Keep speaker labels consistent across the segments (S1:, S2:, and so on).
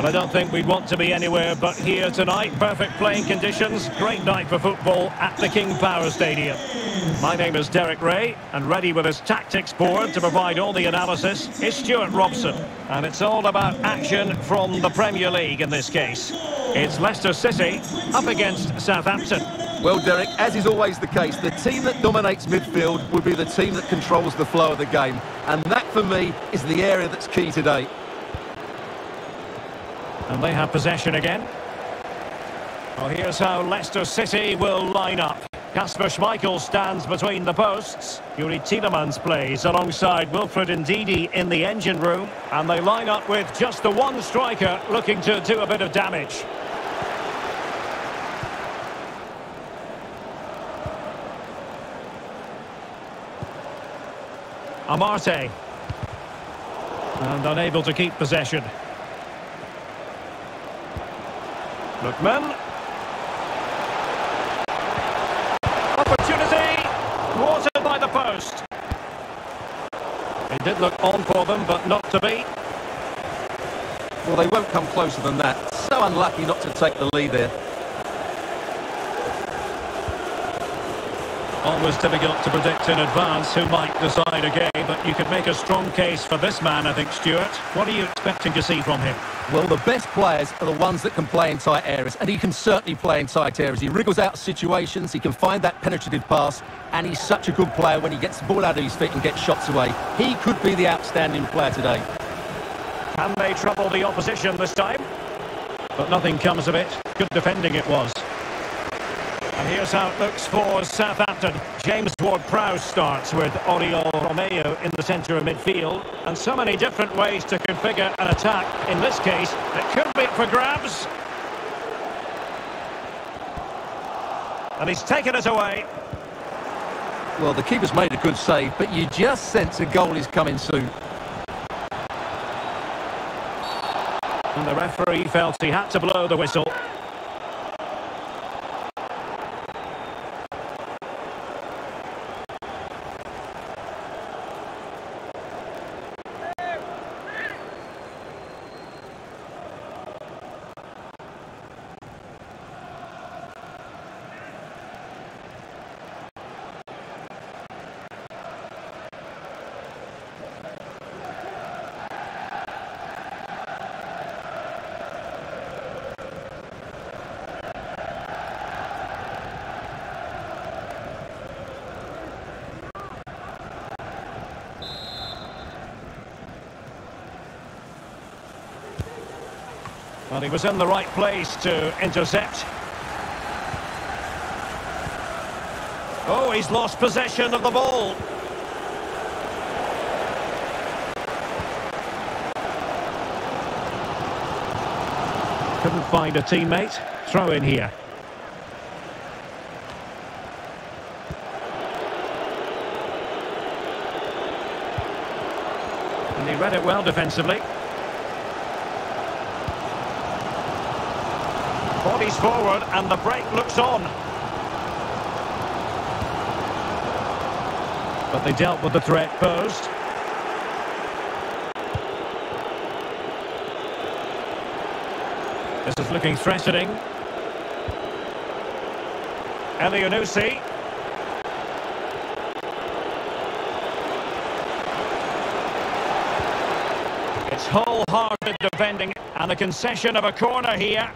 S1: But I don't think we'd want to be anywhere but here tonight. Perfect playing conditions, great night for football at the King Power Stadium. My name is Derek Ray, and ready with his tactics board to provide all the analysis is Stuart Robson. And it's all about action from the Premier League in this case. It's Leicester City up against Southampton.
S2: Well, Derek, as is always the case, the team that dominates midfield will be the team that controls the flow of the game. And that, for me, is the area that's key today.
S1: And they have possession again. Well, here's how Leicester City will line up. Kasper Schmeichel stands between the posts. Youri Tielemans plays alongside Wilfred Ndidi in the engine room. And they line up with just the one striker looking to do a bit of damage. Amartey. And unable to keep possession. Lookman. Opportunity. Thwarted by the post. It did look on for them, but not to be.
S2: Well, they won't come closer than that. So unlucky not to take the lead there.
S1: Always difficult to predict in advance who might decide a game, but you could make a strong case for this man, I think, Stuart. What are you expecting to see from him?
S2: Well, the best players are the ones that can play in tight areas, and he can certainly play in tight areas. He wriggles out situations, he can find that penetrative pass, and he's such a good player when he gets the ball out of his feet and gets shots away. He could be the outstanding player today.
S1: Can they trouble the opposition this time? But nothing comes of it. Good defending it was. Here's how it looks for Southampton. James Ward-Prowse starts with Oriol Romeo in the centre of midfield. And so many different ways to configure an attack. In this case, it could be for grabs. And he's taken it away.
S2: Well, the keeper's made a good save, but you just sense a goal is coming soon.
S1: And the referee felt he had to blow the whistle. Well, he was in the right place to intercept. Oh, he's lost possession of the ball. Couldn't find a teammate. Throw in here. And he read it well defensively. Bodies forward and the break looks on. But they dealt with the threat posed. This is looking threatening. Elyounoussi. It's wholehearted defending and the concession of a corner here.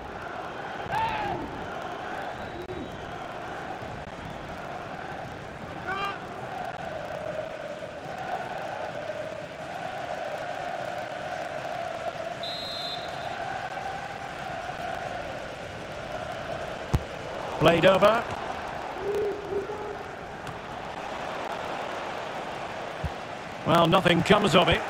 S1: Played over. Well, nothing comes of it.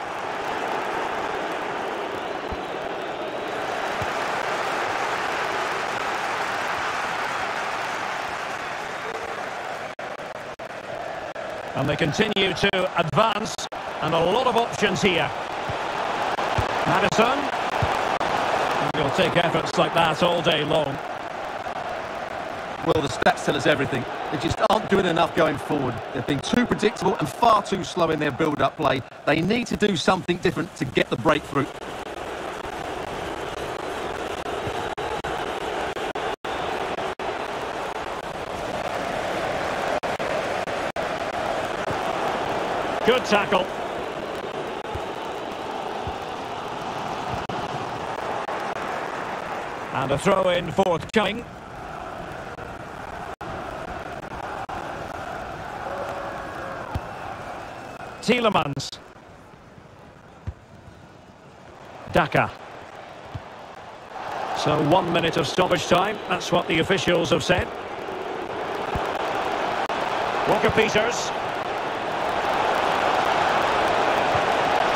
S1: And they continue to advance, and a lot of options here. Maddison. You'll take efforts like that all day long.
S2: Well, the stats tell us everything. They just aren't doing enough going forward. They've been too predictable and far too slow in their build-up play. They need to do something different to get the breakthrough.
S1: Good tackle. And a throw in forthcoming. Tielemans. Daka. So one minute of stoppage time. That's what the officials have said. Walker Peters.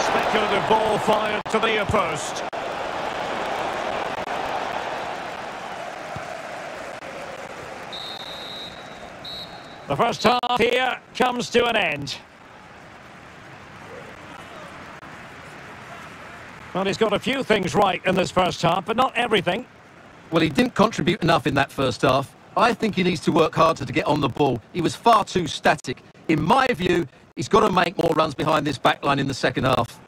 S1: Speculative ball fired to the near post. The first half here comes to an end. Well, he's got a few things right in this first half, but not everything.
S2: Well, he didn't contribute enough in that first half. I think he needs to work harder to get on the ball. He was far too static. In my view, he's got to make more runs behind this backline in the second half.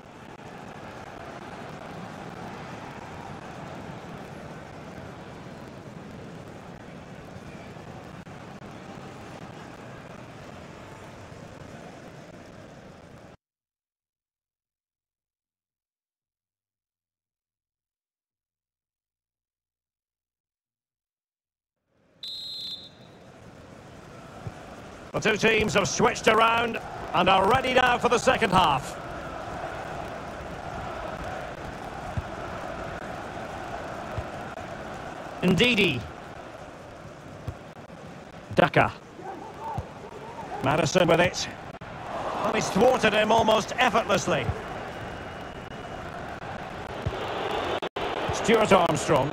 S1: The two teams have switched around and are ready now for the second half. Ndidi. Daka. Maddison with it. And he's thwarted him almost effortlessly. Stuart Armstrong.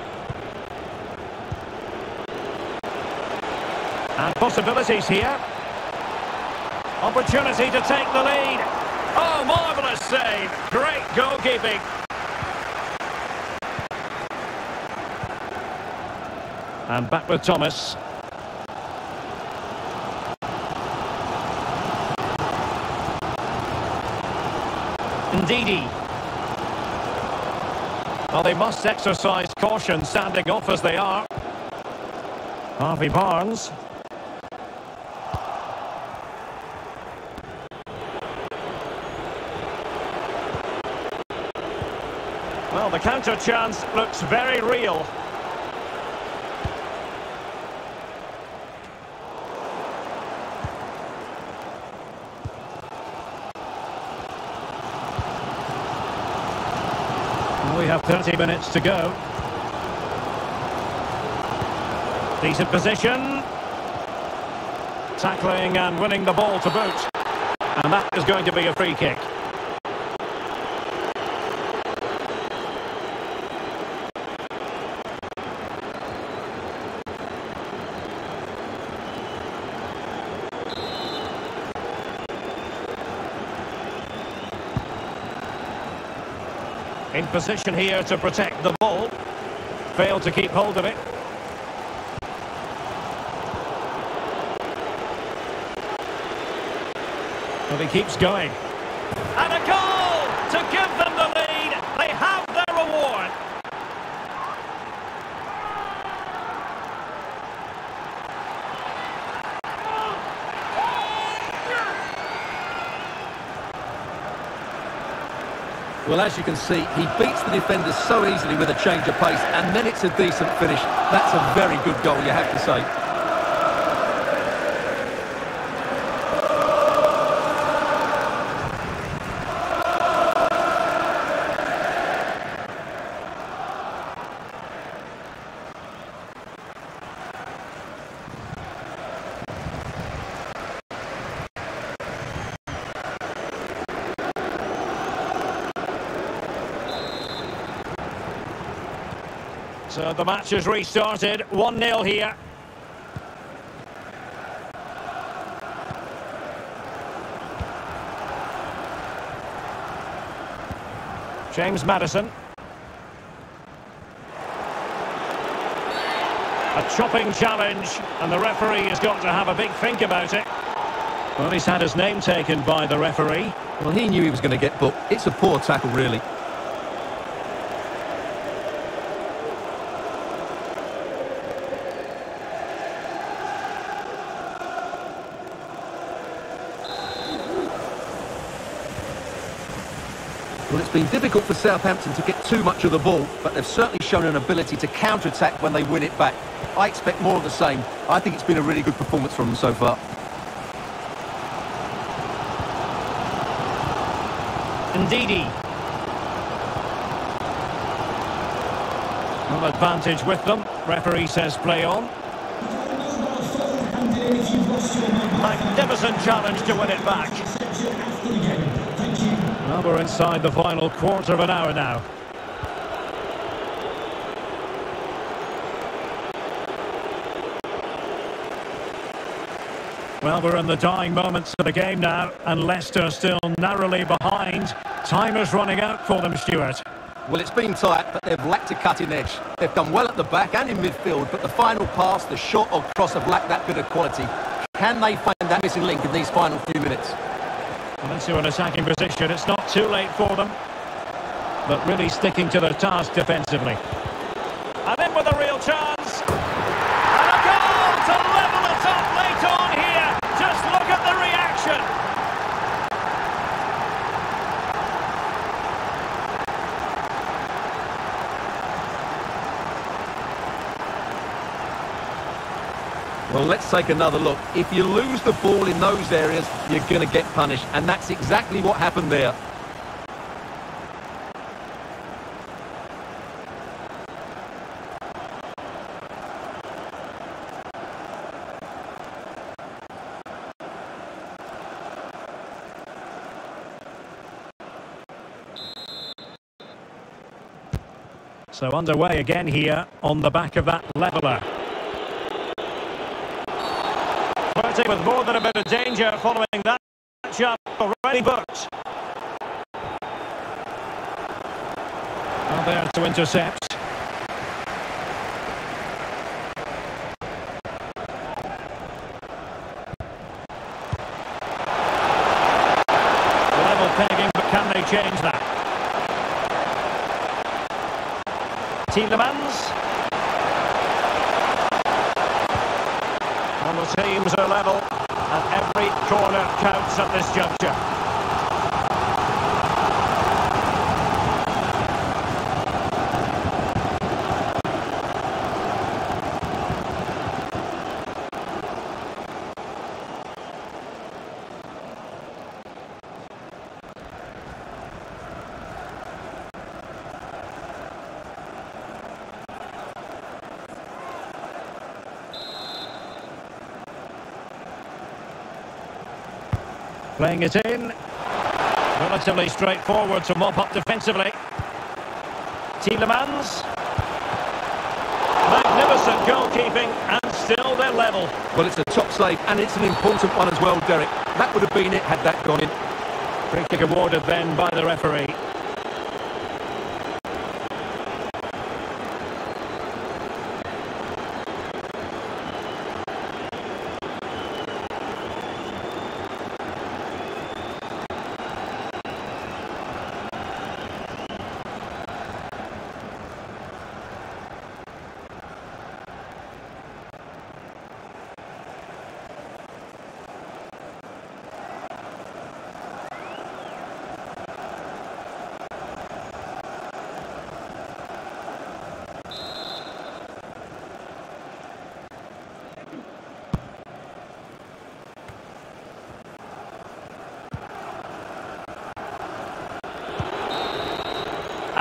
S1: And possibilities here. Opportunity to take the lead. Oh, marvellous save. Great goalkeeping. And back with Thomas. Ndidi. Well, they must exercise caution standing off as they are. Harvey Barnes. The counter chance looks very real. We have 30 minutes to go. Decent position. Tackling and winning the ball to boot. And that is going to be a free kick. In position here to protect the ball. Failed to keep hold of it. But he keeps going. And a goal to give them the lead. They have their reward.
S2: Well, as you can see, he beats the defenders so easily with a change of pace, and then it's a decent finish. That's a very good goal, you have to say.
S1: So the match has restarted. 1-0 here. James Maddison. A chopping challenge, and the referee has got to have a big think about it. Well, he's had his name taken by the referee.
S2: Well, he knew he was going to get booked. It's a poor tackle, really. Well, it's been difficult for Southampton to get too much of the ball, but they've certainly shown an ability to counter-attack when they win it back. I expect more of the same. I think it's been a really good performance from them so far.
S1: Ndidi. No advantage with them. Referee says play on. Magnificent challenge to win it back. Well, we're inside the final quarter of an hour now. Well, we're in the dying moments of the game now, and Leicester still narrowly behind. Time is running out for them, Stuart.
S2: Well, it's been tight, but they've lacked a cutting edge. They've done well at the back and in midfield, but the final pass, the shot or cross have lacked that bit of quality. Can they find that missing link in these final few minutes?
S1: Into an attacking position. It's not too late for them, but really sticking to their task defensively. And in with a real chance. And a goal to level it up late on here. Just look at the reaction.
S2: Well, let's take another look. If you lose the ball in those areas, you're going to get punished, and that's exactly what happened there.
S1: So underway again here on the back of that leveller. Flirting with more than a bit of danger following that shot already booked. Well, there to intercept. Level pegging, but can they change that? Tielemans. And teams are level, and every corner counts at this juncture. Playing it in. Relatively straightforward to mop up defensively. Tielemans. Magnificent goalkeeping and still they're level.
S2: Well, it's a top save, and it's an important one as well, Derek. That would have been it had that gone in.
S1: Free kick awarded then by the referee.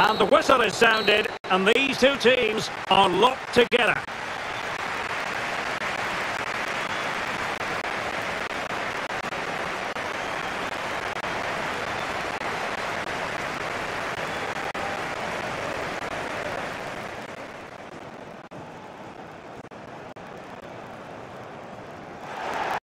S1: And the whistle is sounded, and these two teams are locked together.